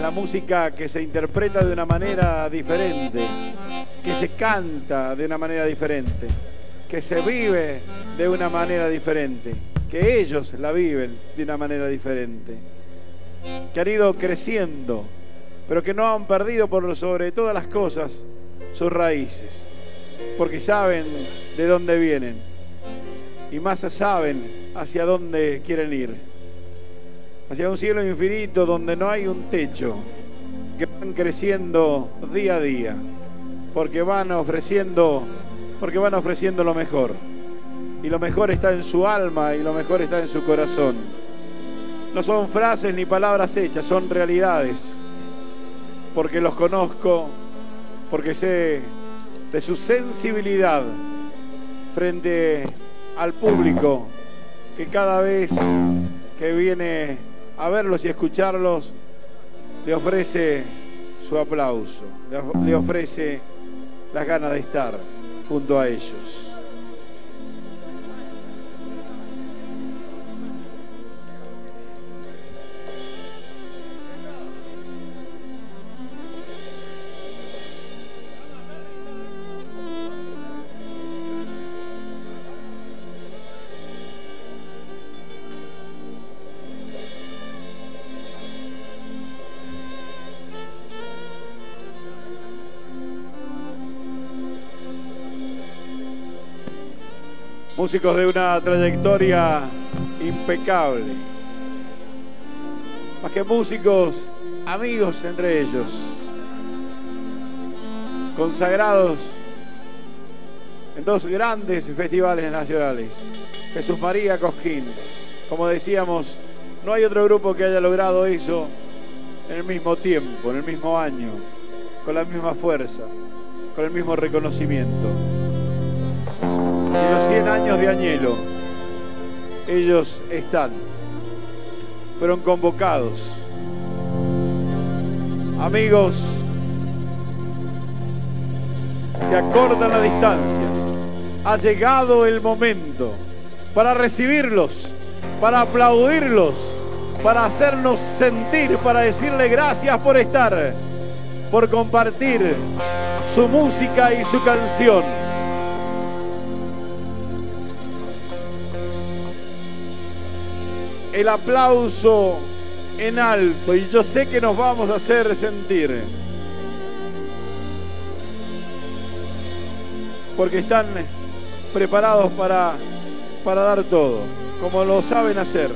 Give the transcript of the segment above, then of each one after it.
la música que se interpreta de una manera diferente, que se canta de una manera diferente, que se vive de una manera diferente, que ellos la viven de una manera diferente, que han ido creciendo, pero que no han perdido por sobre todas las cosas sus raíces, porque saben de dónde vienen y más saben hacia dónde quieren ir hacia un cielo infinito donde no hay un techo, que van creciendo día a día, porque van ofreciendo, porque van ofreciendo lo mejor. Y lo mejor está en su alma y lo mejor está en su corazón. No son frases ni palabras hechas, son realidades. Porque los conozco, porque sé de su sensibilidad frente al público que cada vez que viene a verlos y escucharlos, le ofrece su aplauso, le ofrece las ganas de estar junto a ellos. Músicos de una trayectoria impecable. Más que músicos, amigos entre ellos, consagrados en dos grandes festivales nacionales. Jesús María Cosquín, como decíamos, no hay otro grupo que haya logrado eso en el mismo tiempo, en el mismo año, con la misma fuerza, con el mismo reconocimiento y los 100 años de Añelo. Ellos están, fueron convocados. Amigos, se acortan las distancias. Ha llegado el momento para recibirlos, para aplaudirlos, para hacernos sentir, para decirle gracias por estar, por compartir su música y su canción. El aplauso en alto y yo sé que nos vamos a hacer sentir. Porque están preparados para, para dar todo, como lo saben hacer.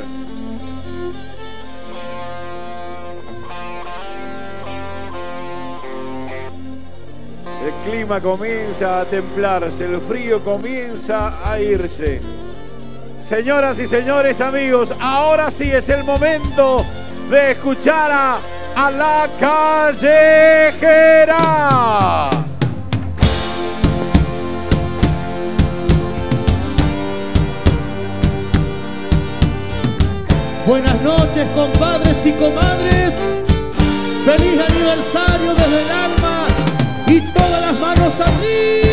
El clima comienza a templarse, el frío comienza a irse. Señoras y señores amigos, ahora sí es el momento de escuchar a, la callejera. Buenas noches, compadres y comadres. Feliz aniversario desde el alma y todas las manos arriba.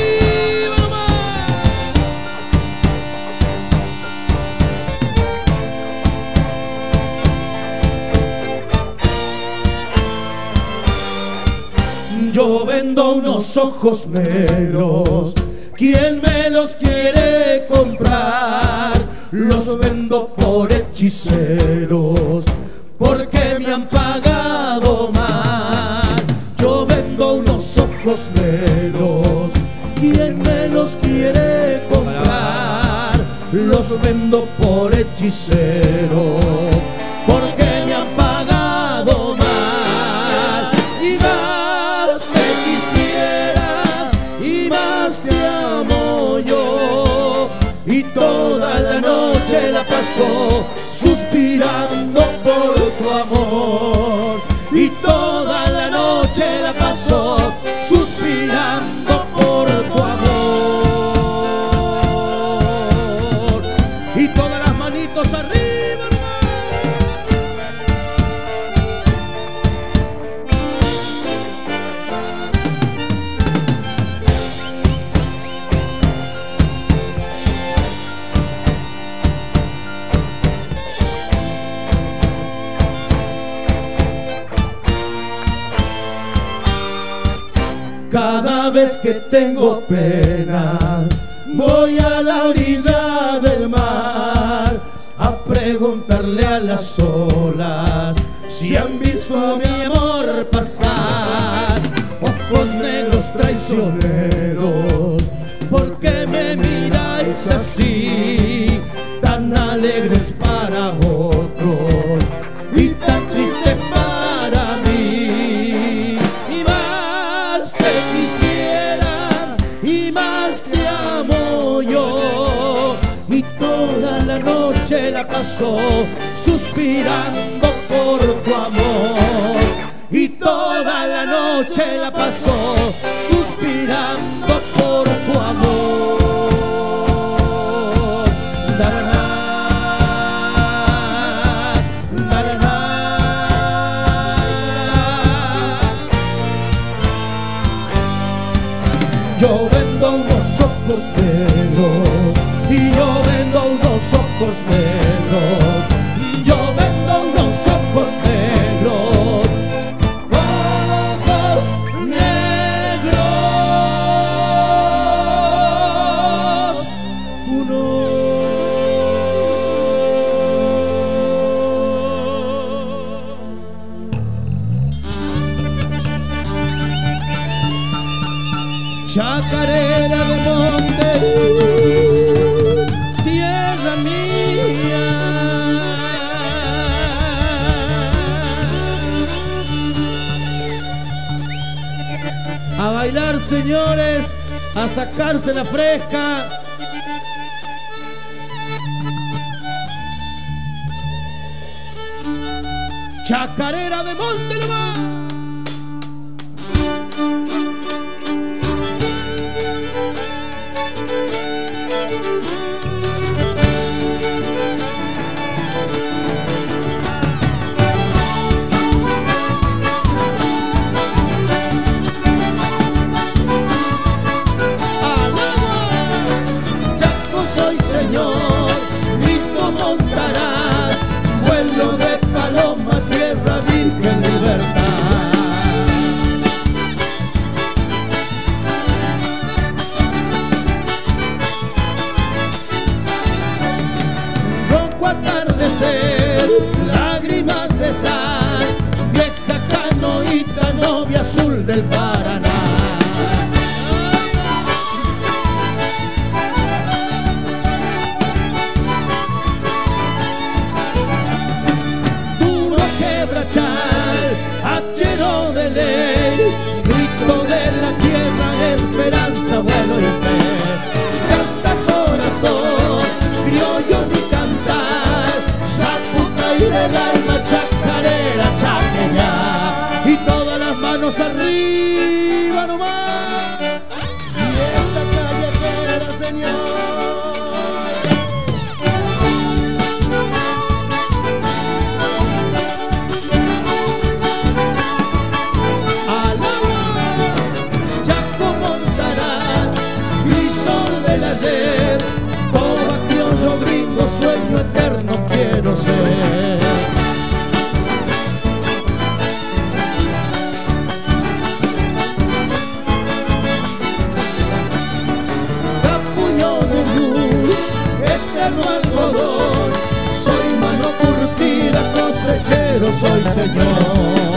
Unos ojos negros. ¿Quién me los quiere comprar? Los vendo por hechiceros, porque me han pagado mal. Yo vendo unos ojos negros. ¿Quién me los quiere comprar? Los vendo por hechiceros, suspirando por tu amor. Y toda la noche la pasó suspirando que tengo pena. Voy a la orilla del mar a preguntarle a las olas si han visto a mi amor pasar. Ojos negros traicioneros, ¿por qué me miráis así? Tan alegres para vos suspirando por tu amor. Y toda la noche la pasó, suspirando por tu amor. Yo vendo unos ojos negros y yo vendo unos ojos negros. sacarse la fresca. Chacarera de Monte cosechero soy Señor.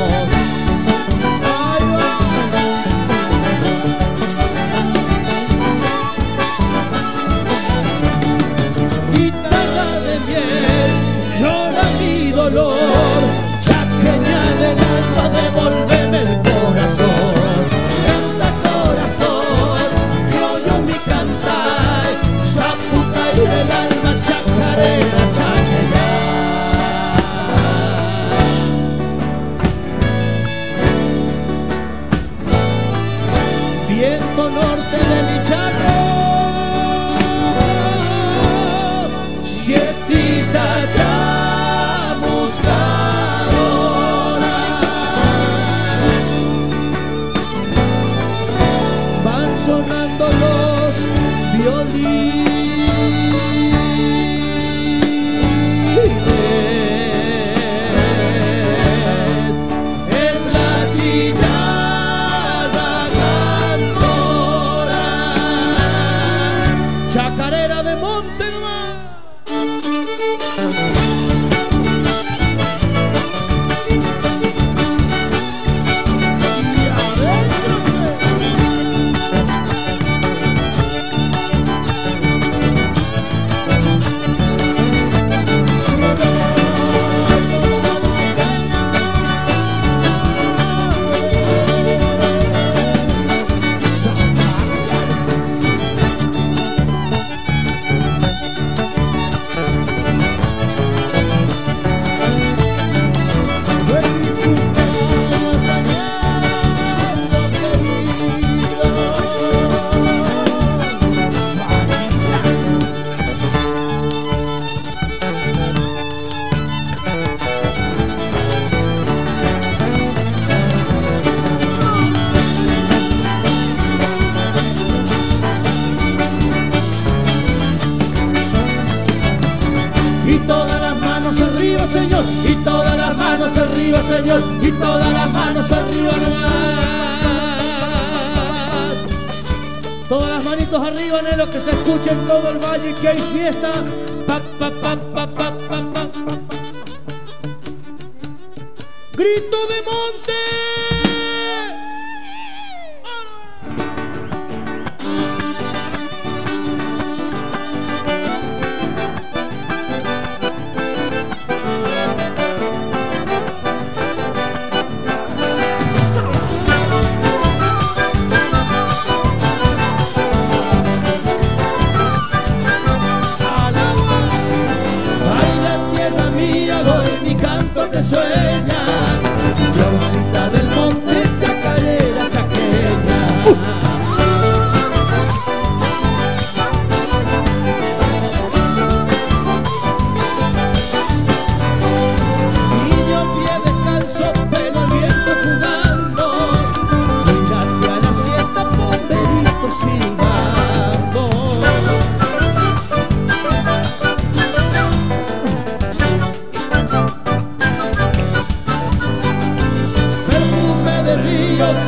Que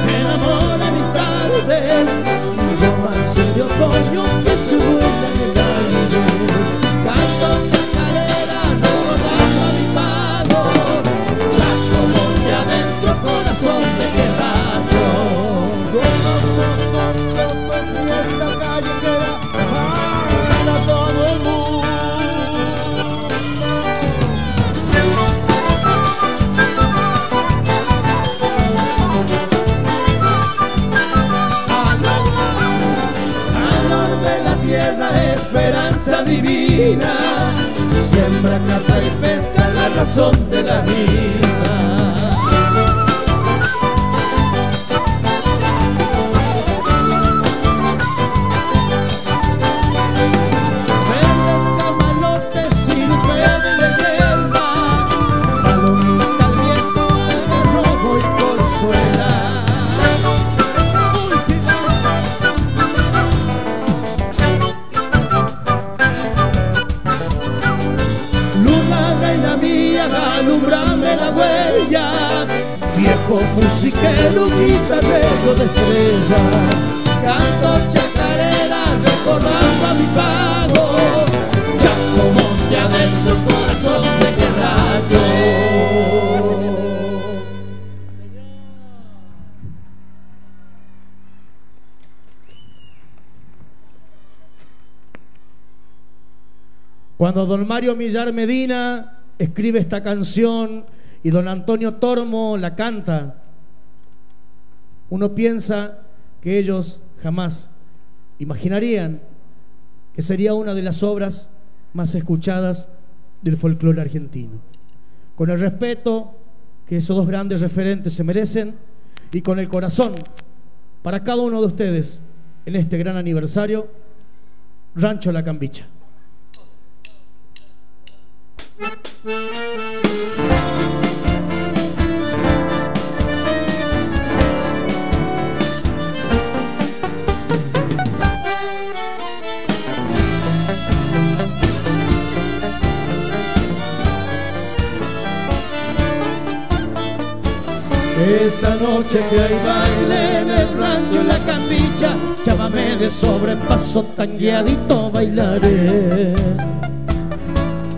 Animal. Son de la vida. Cuando don Mario Millar Medina escribe esta canción y don Antonio Tormo la canta, uno piensa que ellos jamás imaginarían que sería una de las obras más escuchadas del folclore argentino. Con el respeto que esos dos grandes referentes se merecen y con el corazón para cada uno de ustedes en este gran aniversario, Rancho La Cambicha. Esta noche que hay baile en el rancho en la camilla, llámame de sobrepaso tangueadito bailaré.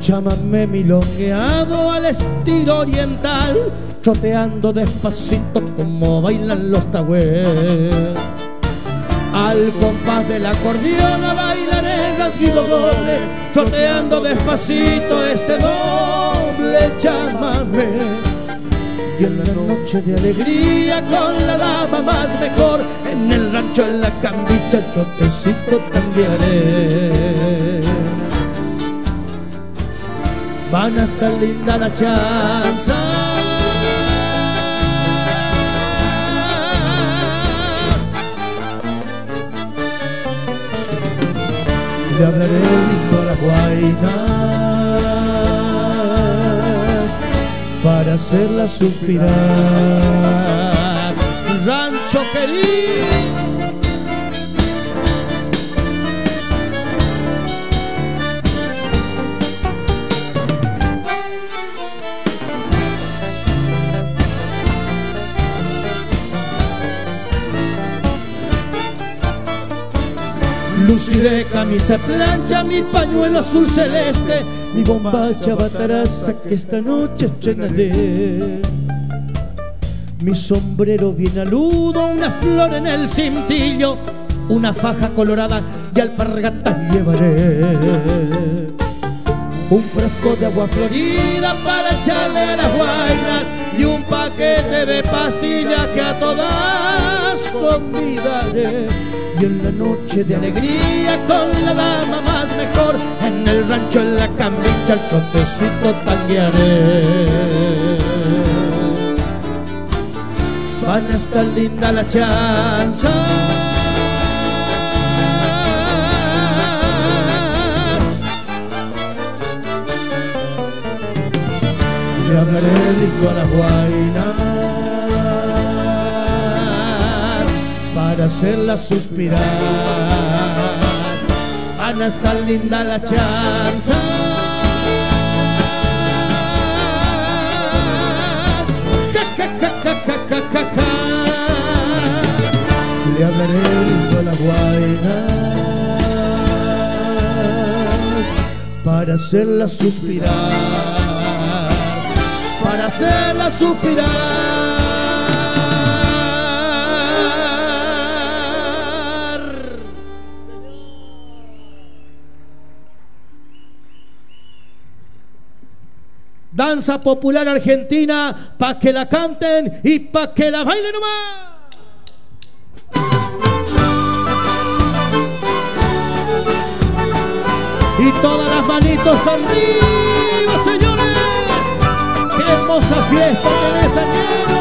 Llámame milongueado al estilo oriental, choteando despacito como bailan los tagües. Al compás del acordeón a bailar el rasguido doble, choteando despacito este doble, llámame. Y en la noche de alegría con la dama más mejor, en el rancho en la cambicha, chotecito también van a estar linda la chanza. Le hablaré lindo a la guaina para hacerla suspirar. Rancho querido Luciré camisa plancha, mi pañuelo azul celeste, mi bombacha bataraza que esta noche estrenaré. Mi sombrero bien aludo, una flor en el cintillo, una faja colorada y alpargatas llevaré. Un frasco de agua florida para echarle a las guainas y un paquete de pastillas que a todas convidaré. Y en la noche de alegría con la dama más mejor, en el rancho, en la cambicha, el trotecito tanguearé. Van a estar linda la chanza. le hablaré rico a las guainas para hacerla suspirar. Ana está linda la chanza. Le hablaré rico a las guainas para hacerla suspirar para hacerla suspirar. Danza popular argentina, pa' que la canten y pa' que la bailen nomás. Y todas las manitos arriba, señores hermosa fiesta tenés añero.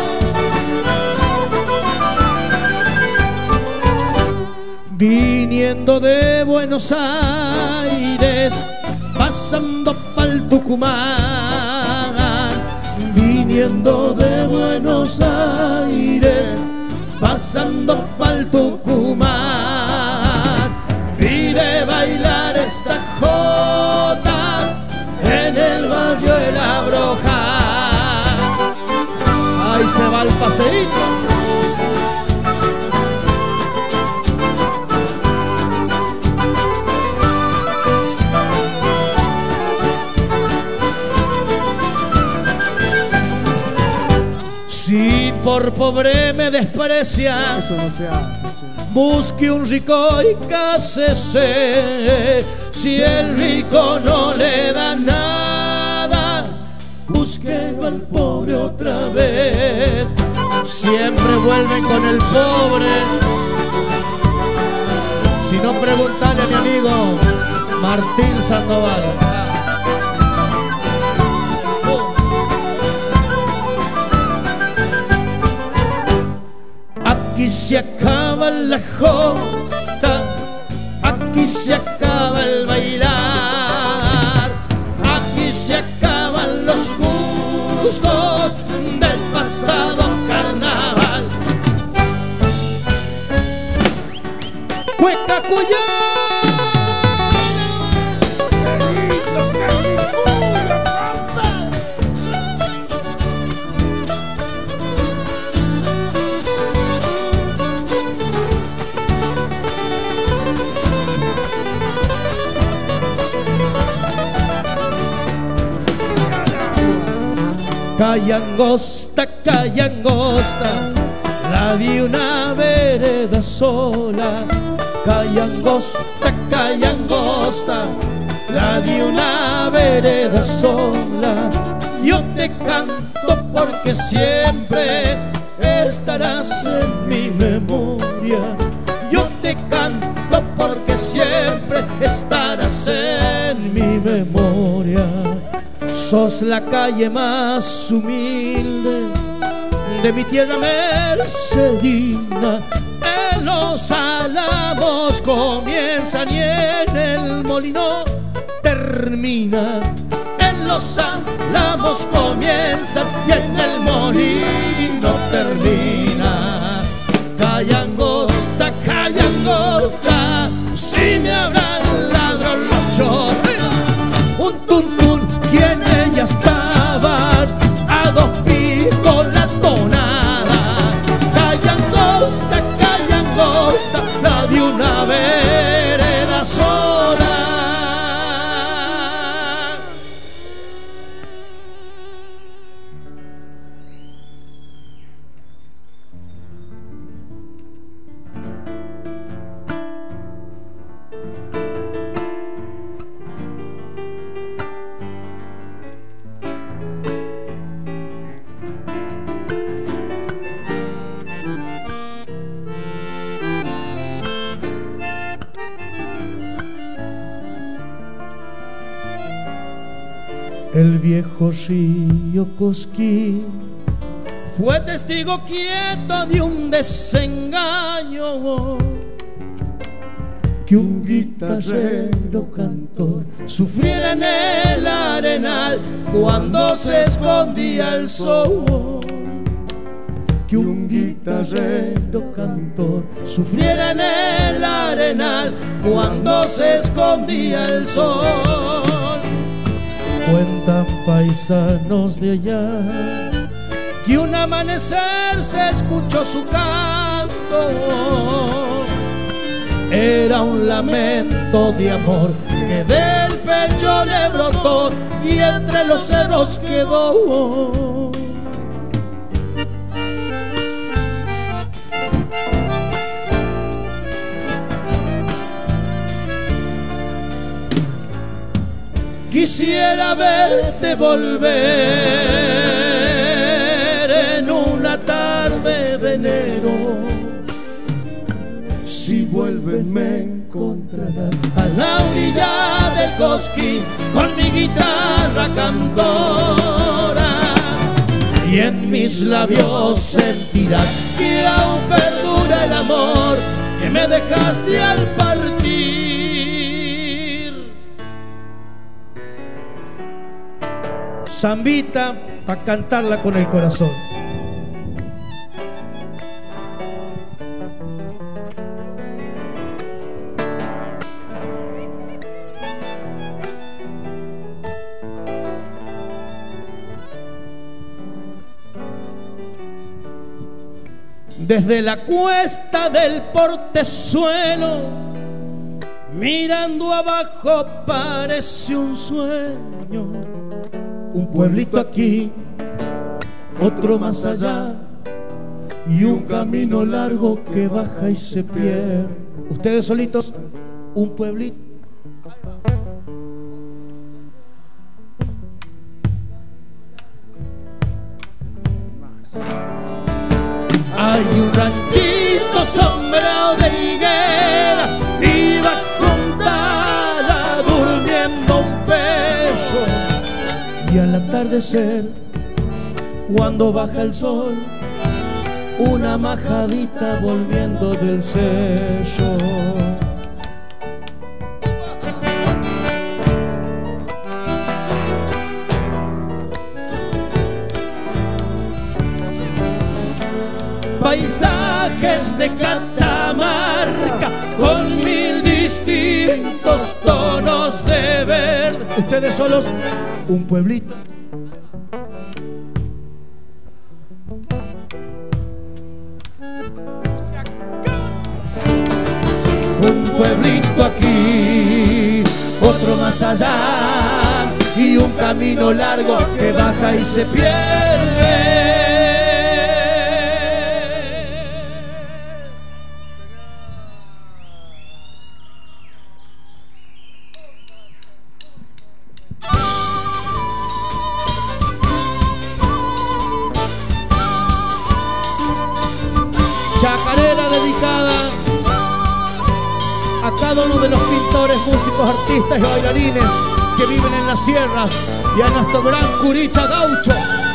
Viniendo de Buenos Aires, pasando pa'l Tucumán. Viniendo de Buenos Aires, pasando pa'l Tucumán. Pide bailar esta jota en el Valle de la Broja y se va al paseíto. Pobre me desprecia, Eso no se hace. busque un rico y cásese. Si el rico no le da nada, búsquelo al pobre otra vez. Siempre vuelven con el pobre. Si no, pregúntale a mi amigo Martín Sandoval. Aquí se acaba la jota, Calla angosta, calla angosta, la di una vereda sola. Calla angosta, calla angosta, la di una vereda sola. Yo te canto porque siempre estarás en mi memoria. Yo te canto porque siempre estarás en. Sos la calle más humilde de mi tierra mercedina. En los álamos comienzan y en el molino termina. En los álamos comienzan y en el molino termina. Calla angosta, calla angosta, si me habrán ladrón los chorros. Cosquín fue testigo quieto de un desengaño que un guitarrero cantor sufriera en el arenal cuando se escondía el sol. Que un guitarrero cantor sufriera en el arenal cuando se escondía el sol. Cuentan paisanos de allá que un amanecer se escuchó su canto era un lamento de amor que del pecho le brotó y entre los cerros quedó. Quisiera verte volver en una tarde de enero si vuelves me encontrarás a la orilla del cosquín con mi guitarra cantora. Y en mis labios sentirás que aún perdura el amor que me dejaste al partir. Zambita para cantarla con el corazón. desde la cuesta del portezuelo, mirando abajo parece un sueño, un pueblito aquí, otro más allá, y un camino largo que baja y se pierde. Ustedes solitos, un pueblito atardecer, cuando baja el sol, una majadita volviendo del sello. paisajes de Catamarca con distintos tonos de verde. Ustedes solos, un pueblito. Un pueblito aquí, otro más allá y un camino largo que baja y se pierde. Bailarines que viven en las sierras y a nuestro gran curita gaucho.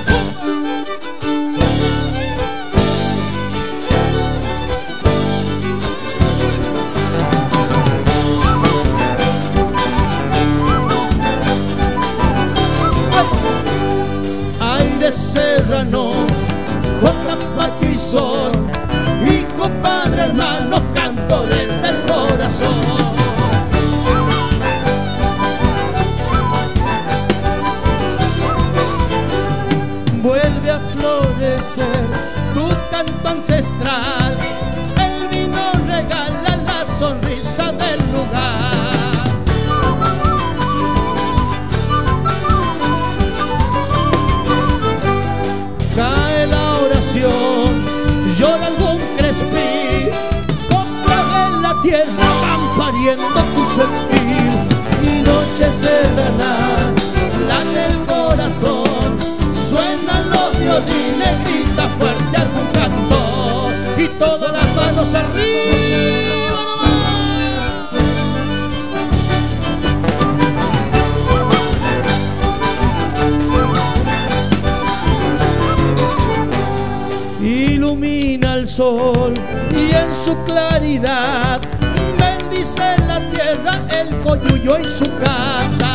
Su claridad bendice la tierra el coyuyo y su cata.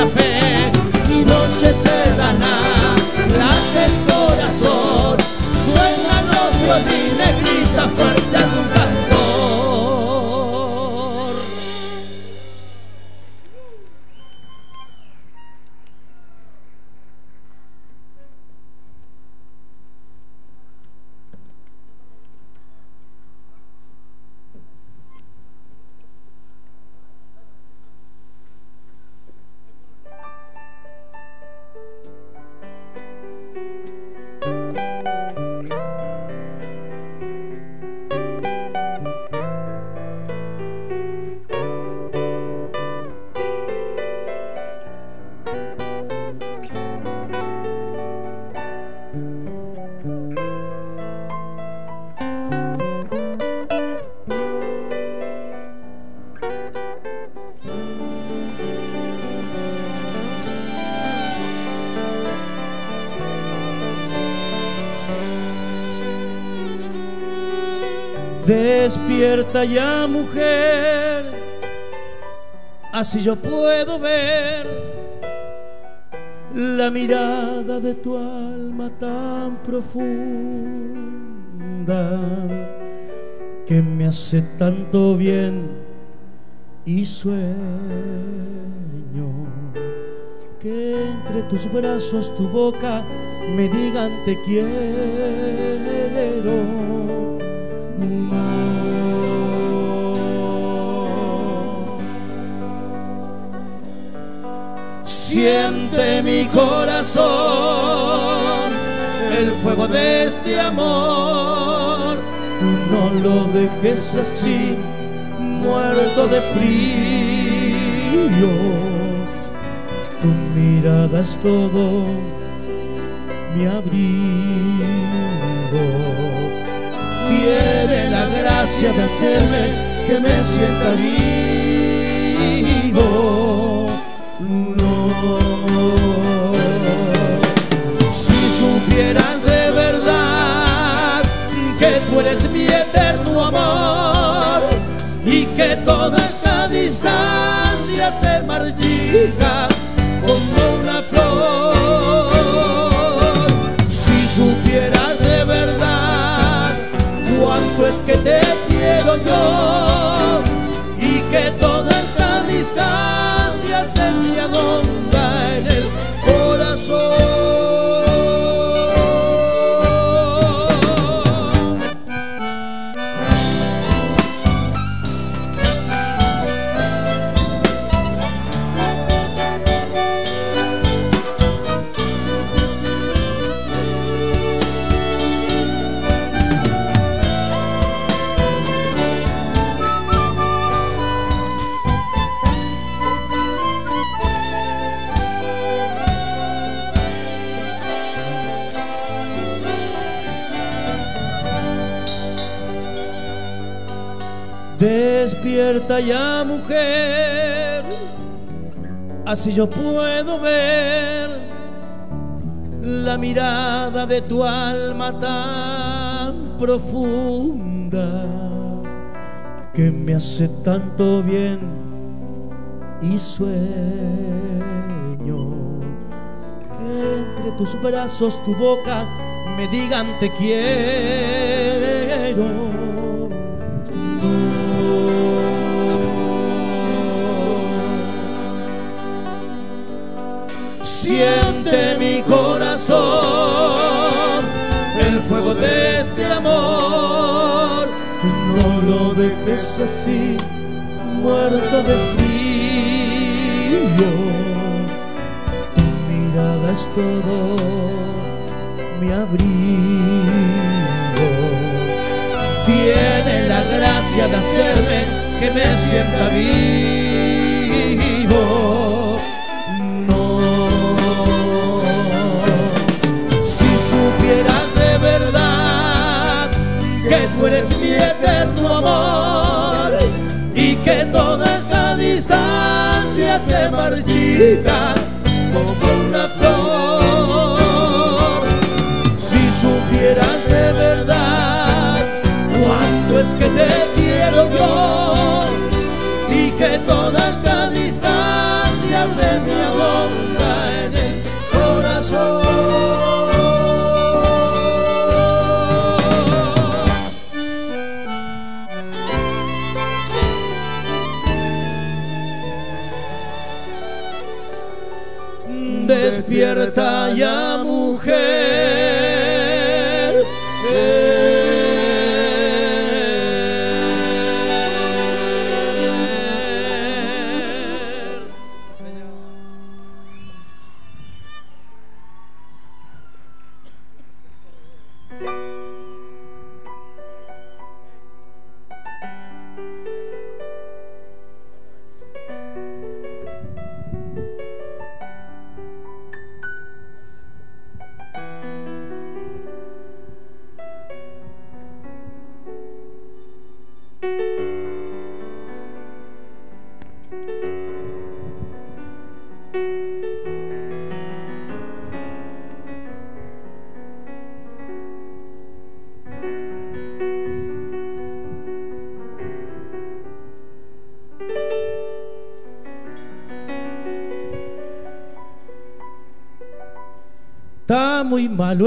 De la fe. Mi Despierta ya mujer, así yo puedo ver la mirada de tu alma tan profunda que me hace tanto bien y sueño que entre tus brazos tu boca me digan te quiero. Siente mi corazón el fuego de este amor. No lo dejes así, muerto de frío. Tu mirada es todo mi abrigo. Tiene la gracia de hacerme que me sienta vivo. Si supieras de verdad que tú eres mi eterno amor y que toda esta distancia se marchita que te quiero yo y que toda esta distancia se me agonda en el ya mujer, así yo puedo ver la mirada de tu alma tan profunda que me hace tanto bien y sueño que entre tus brazos, tu boca me digan te quiero. lo dejes así, muerta de frío. Tu mirada es todo mi abrigo. Tiene la gracia de hacerme que me sienta vivo. Tú eres mi eterno amor y que toda esta distancia se marchita como una flor. Si supieras de verdad cuánto es que te quiero yo y que toda esta distancia se me agota Ya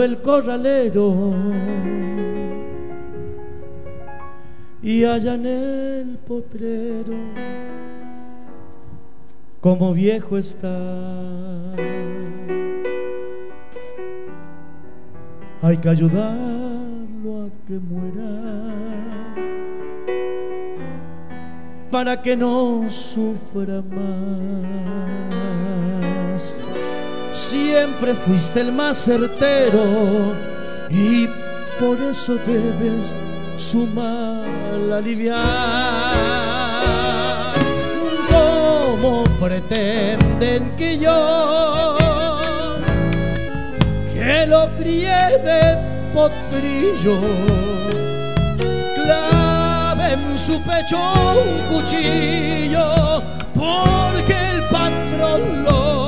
el corralero y allá en el potrero como viejo está. Hay que ayudarlo a que muera para que no sufra más. Siempre fuiste el más certero y por eso debes su mal aliviar. ¿Cómo pretenden que yo, que lo crié de potrillo, clave en su pecho un cuchillo? Porque el patrón lo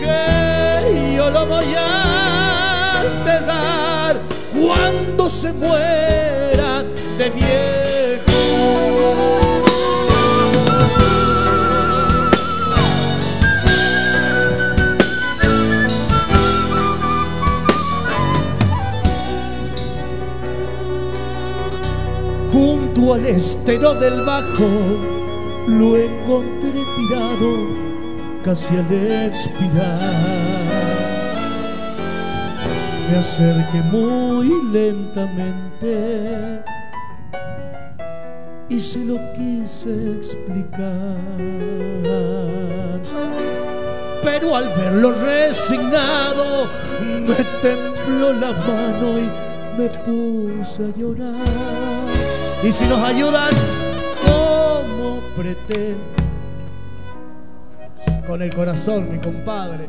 Que yo lo voy a enterrar cuando se muera de viejo. junto al estero del bajo lo encontré tirado casi al expirar. Me acerqué muy lentamente y se lo quise explicar. Pero al verlo resignado me tembló la mano y me puse a llorar. Y si nos ayudan, ¿cómo pretenden? Con el corazón, mi compadre,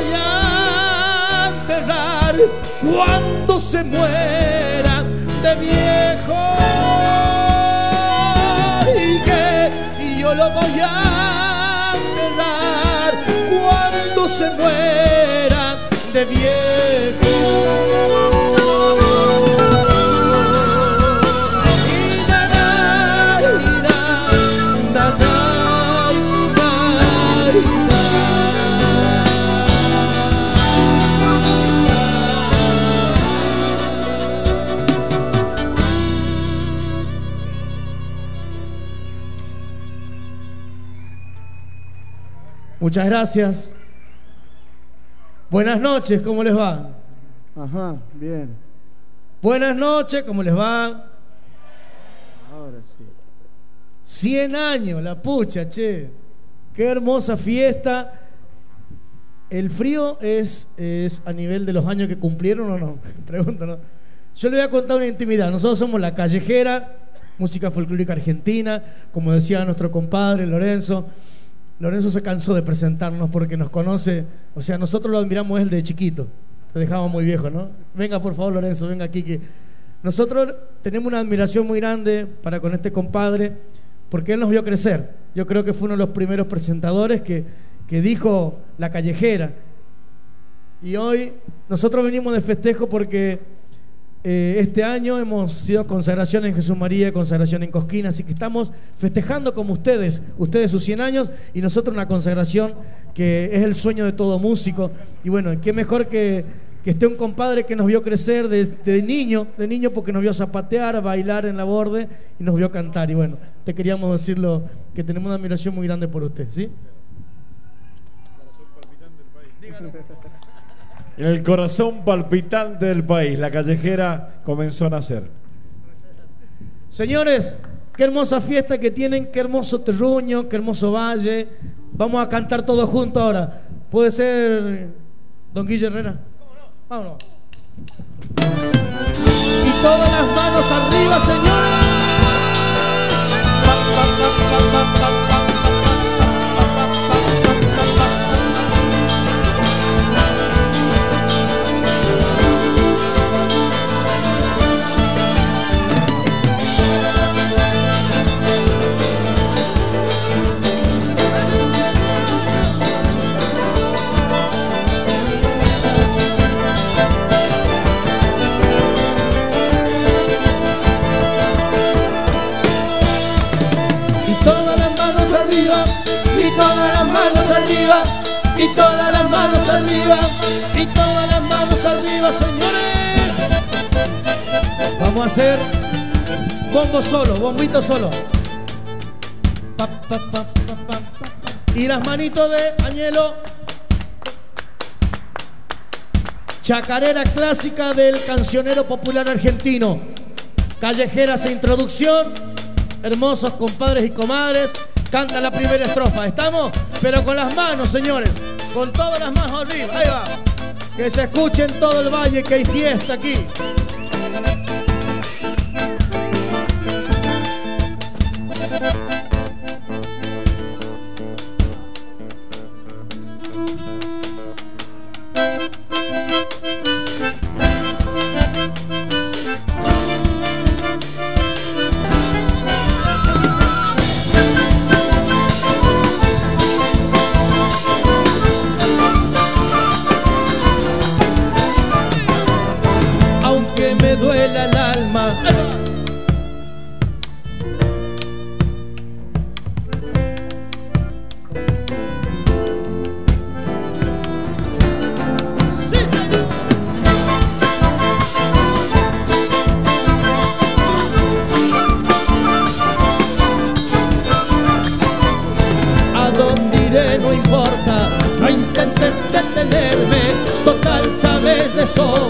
voy a enterrar cuando se muera de viejo. Y que yo lo voy a enterrar cuando se muera de viejo. Muchas gracias. Buenas noches, ¿cómo les va? Ajá, bien. Buenas noches, ¿cómo les va? Ahora sí. 100 años, la pucha, che. Qué hermosa fiesta. ¿El frío es, es a nivel de los años que cumplieron o no? Pregunto, ¿no? Yo le voy a contar una intimidad. Nosotros somos la callejera, música folclórica argentina, como decía nuestro compadre Lorenzo. Lorenzo se cansó de presentarnos porque nos conoce, o sea, nosotros lo admiramos él de chiquito. Te dejamos muy viejo, ¿no? Venga, por favor, Lorenzo, venga aquí que nosotros tenemos una admiración muy grande para con este compadre porque él nos vio crecer. Yo creo que fue uno de los primeros presentadores que, que dijo la callejera. Y hoy nosotros venimos de festejo porque eh, este año hemos sido consagración en Jesús María, consagración en Cosquín, así que estamos festejando como ustedes, ustedes sus 100 años y nosotros una consagración que es el sueño de todo músico. Y bueno, qué mejor que, que esté un compadre que nos vio crecer de, de, niño, de niño porque nos vio zapatear, bailar en la borde y nos vio cantar. Y bueno, te queríamos decirlo que tenemos una admiración muy grande por usted, ¿sí? En el corazón palpitante del país, la callejera comenzó a nacer. Señores, qué hermosa fiesta que tienen, qué hermoso terruño, qué hermoso valle. Vamos a cantar todos juntos ahora. ¿Puede ser Don Guille Herrera? Vámonos. Y todas las manos arriba, señores. Y todas las manos arriba y todas las manos arriba, señores. Vamos a hacer bombo solo, bombito solo. y las manitos de Añelo. Chacarera clásica del cancionero popular argentino. Callejeras e introducción. Hermosos compadres y comadres. Canta la primera estrofa. ¿Estamos? Pero con las manos, señores. Con todas las manos arriba. Ahí va. Que se escuche en todo el valle que hay fiesta aquí.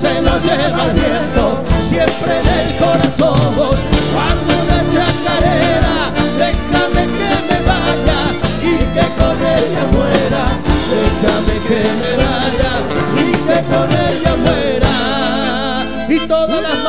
se lo lleva el viento, siempre en el corazón. Cuando una chacarera, déjame que me vaya y que con ella muera, déjame que me vaya y que con ella muera. Y todas las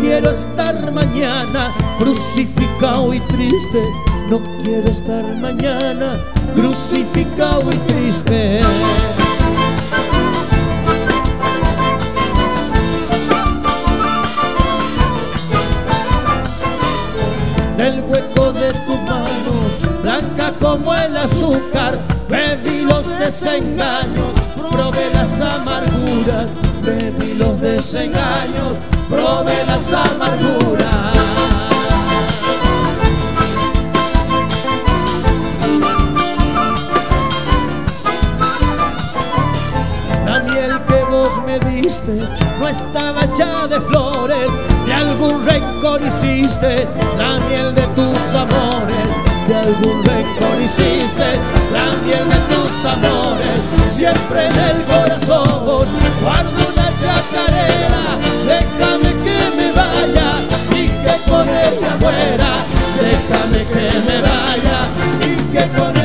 quiero estar mañana crucificado y triste No quiero estar mañana crucificado y triste. Me diste no estaba hecha de flores, de algún rencor hiciste la miel de tus amores, de algún rencor hiciste la miel de tus amores, siempre en el corazón guardo una chacarera, déjame que me vaya y que con ella muera, déjame que me vaya y que con ella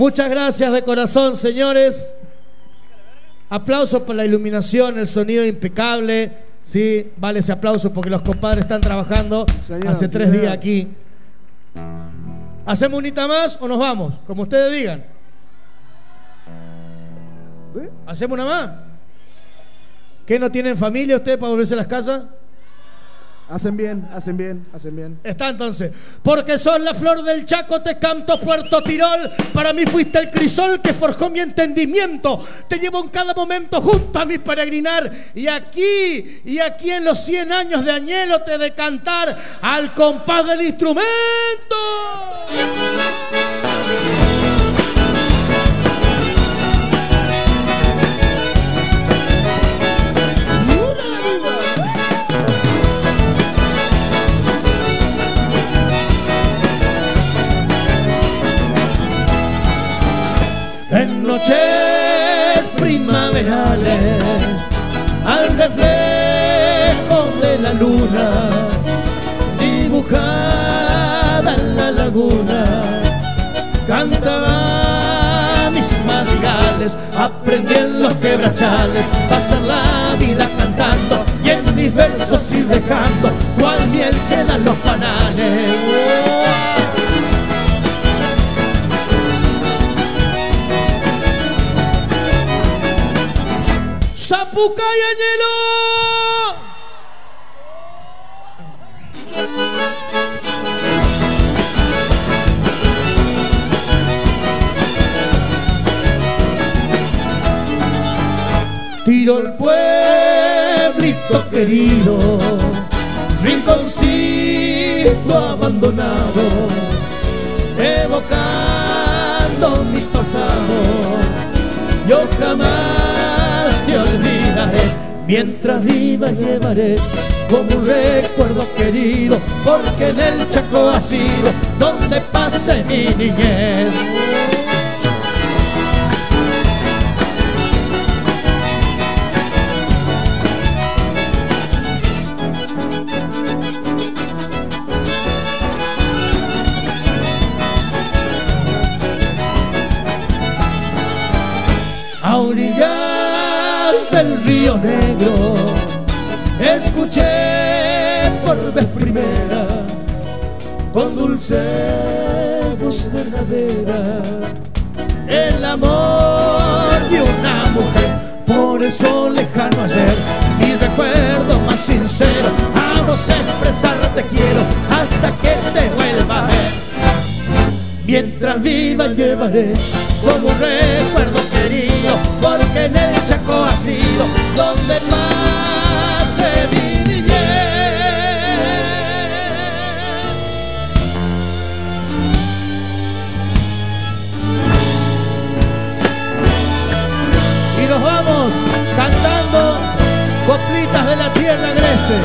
Muchas gracias de corazón, señores. Aplausos por la iluminación, el sonido impecable. Sí, vale ese aplauso porque los compadres están trabajando Señor, hace tres señor. días aquí. ¿Hacemos unita más o nos vamos? Como ustedes digan. ¿Eh? ¿Hacemos una más? ¿Qué no tienen familia ustedes para volverse a las casas? Hacen bien, hacen bien, hacen bien. Está entonces. Porque sos la flor del Chaco, te canto Puerto Tirol. Para mí fuiste el crisol que forjó mi entendimiento. Te llevo en cada momento junto a mi peregrinar. Y aquí, y aquí en los 100 años de añelo te de cantar al compás del instrumento. Al reflejo de la luna, dibujada en la laguna, cantaba mis madrigales, aprendí en los quebrachales, Añelo. Tiro el pueblito querido, rinconcito abandonado, evocando mi pasado yo jamás olvidaré. Mientras viva llevaré como un recuerdo querido, porque en el Chaco ha sido donde pasé mi niñez. Río Negro. Escuché por vez primera con dulce voz verdadera el amor de una mujer. Por eso lejano ayer mi recuerdo más sincero. A vos expresarte quiero hasta que te Mientras viva llevaré como un recuerdo querido, porque en el Chaco ha sido donde pasé mi niñez. Y nos vamos cantando coplitas de la tierra agreste,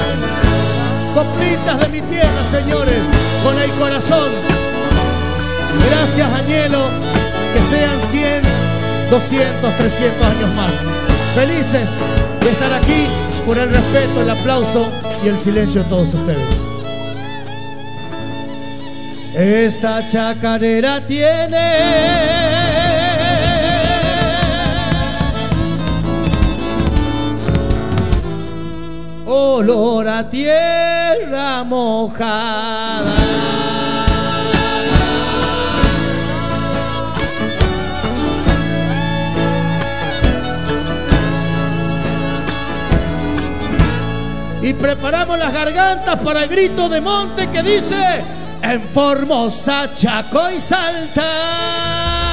coplitas de mi tierra, señores, con el corazón. Gracias, Añelo. Que sean 100, 200, 300 años más. Felices de estar aquí por el respeto, el aplauso y el silencio de todos ustedes. Esta chacarera tiene... olor a tierra mojada. Preparamos las gargantas para el grito de monte que dice, en Formosa, Chaco y Salta.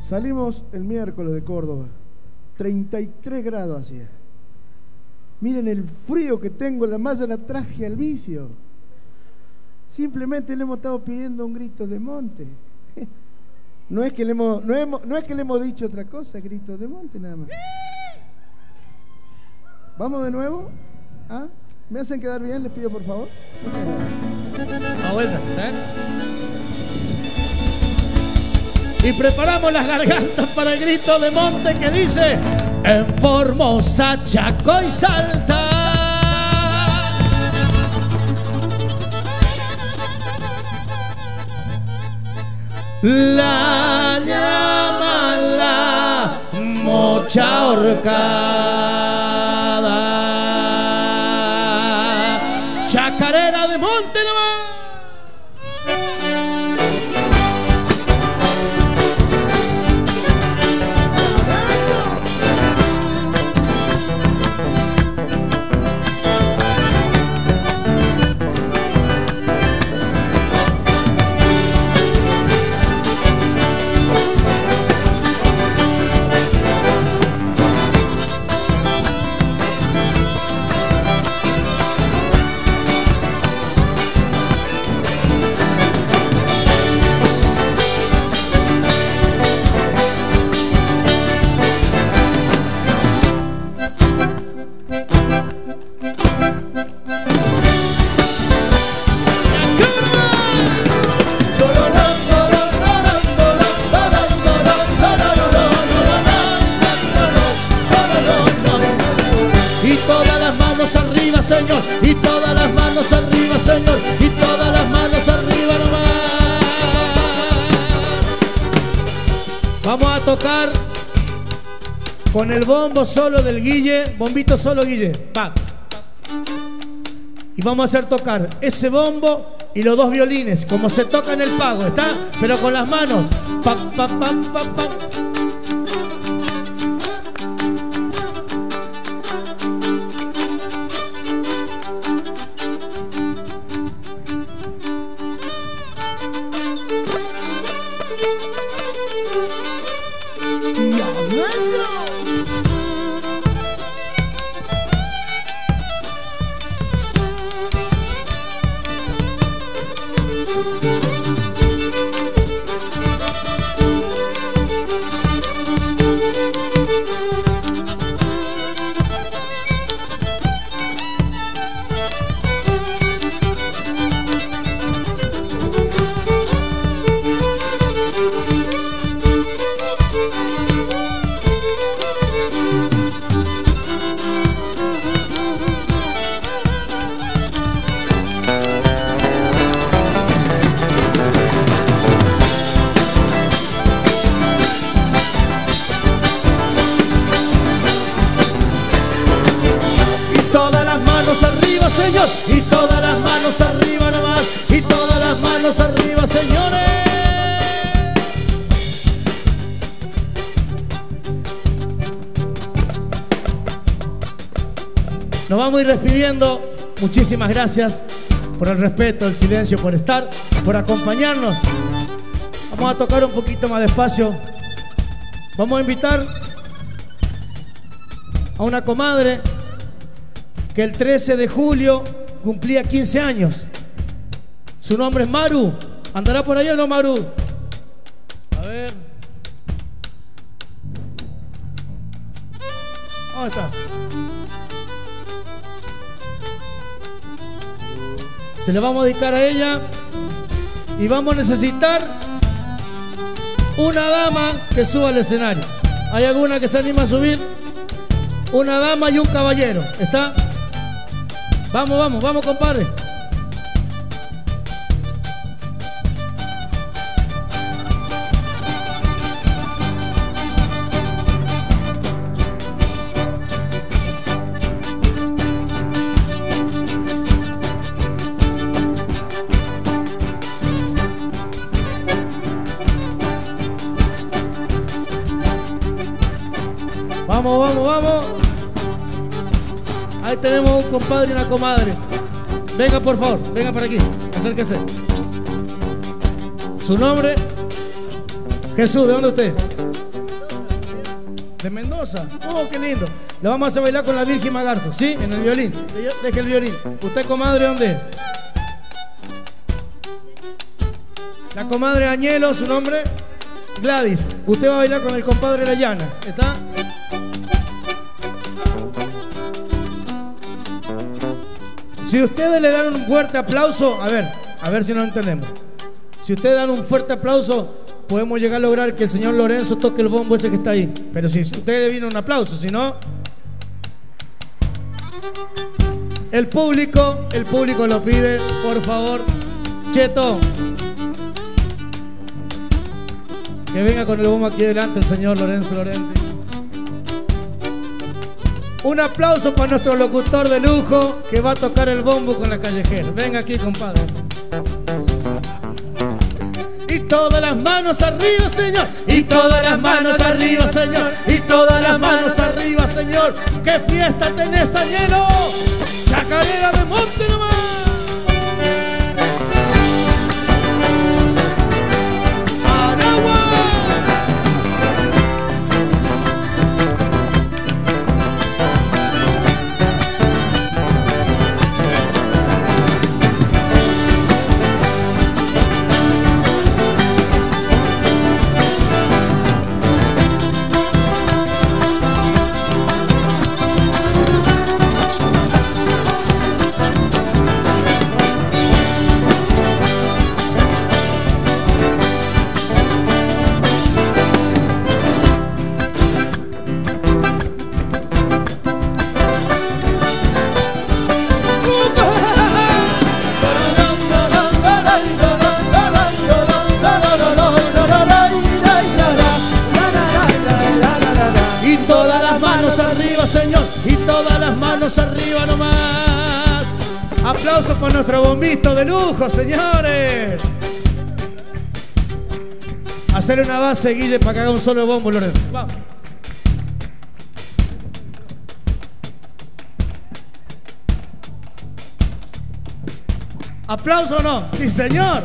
Salimos el miércoles de Córdoba. 33 grados hacía. Miren el frío que tengo, la malla la traje al vicio. Simplemente le hemos estado pidiendo un grito de monte. No es que le hemos, no hemos- no es que le hemos dicho otra cosa, grito de monte nada más. ¿Vamos de nuevo? ¿Ah? ¿Me hacen quedar bien? Les pido por favor. Gracias. La vuelta, ¿eh? Y preparamos las gargantas para el grito de monte que dice en Formosa, Chaco y Salta. La llama la mochorca con el bombo solo del Guille. Bombito solo, Guille. Va. Y vamos a hacer tocar ese bombo y los dos violines, como se toca en el pago, ¿está? Pero con las manos. Pa, pa, pa, Gracias por el respeto, el silencio, por estar, por acompañarnos. Vamos a tocar un poquito más despacio. Vamos a invitar a una comadre que el 13 de julio cumplía 15 años. Su nombre es Maru. ¿Andará por ahí o no, Maru? A ver. ¿Dónde está? Se le vamos a dedicar a ella y vamos a necesitar una dama que suba al escenario. ¿Hay alguna que se anima a subir? Una dama y un caballero. ¿Está? Vamos, vamos, vamos, compadre. Compadre y una comadre. Venga, por favor, venga para aquí. Acérquese. ¿Su nombre? Jesús, ¿de dónde usted? De Mendoza. Oh, qué lindo. Le vamos a hacer bailar con la Virgen Magarzo, ¿sí? En el violín. Deje el violín. ¿Usted, comadre, dónde? La comadre Añelo, ¿su nombre? Gladys. Usted va a bailar con el compadre La. ¿Está? Si ustedes le dan un fuerte aplauso, a ver, a ver si nos entendemos. Si ustedes dan un fuerte aplauso, podemos llegar a lograr que el señor Lorenzo toque el bombo ese que está ahí. Pero si ustedes le viene un aplauso, si no. El público, el público lo pide, por favor. Cheto. Que venga con el bombo aquí delante el señor Lorenzo Lorente. Un aplauso para nuestro locutor de lujo que va a tocar el bombo con la callejera. Venga aquí, compadre. Y todas las manos arriba, Señor. Y todas las manos arriba, Señor. Y todas las manos arriba, Señor. ¡Qué fiesta tenés, Añelo! Chacarera de monte Hacerle una base, Guille, para que haga un solo bombo, Lorenzo. Vamos. ¿Aplauso o no? Sí, señor.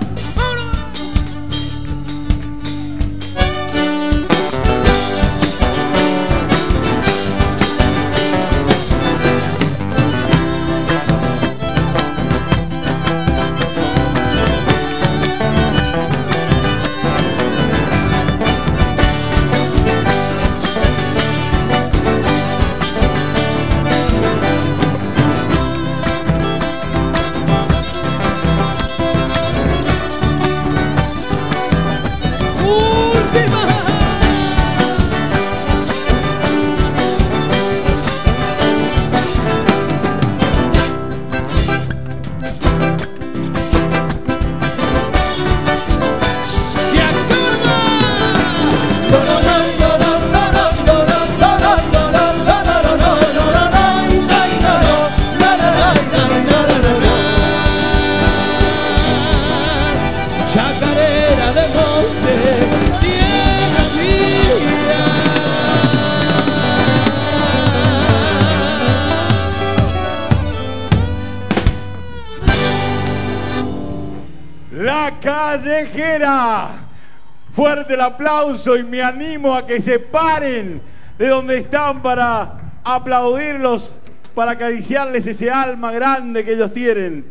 Aplauso y me animo a que se paren de donde están para aplaudirlos, para acariciarles ese alma grande que ellos tienen.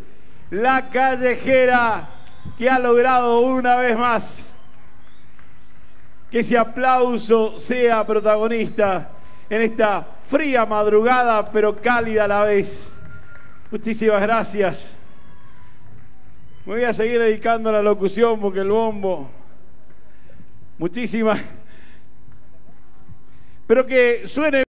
La callejera que ha logrado una vez más que ese aplauso sea protagonista en esta fría madrugada, pero cálida a la vez. Muchísimas gracias. Me voy a seguir dedicando a la locución porque el bombo. Muchísimas. Pero que suene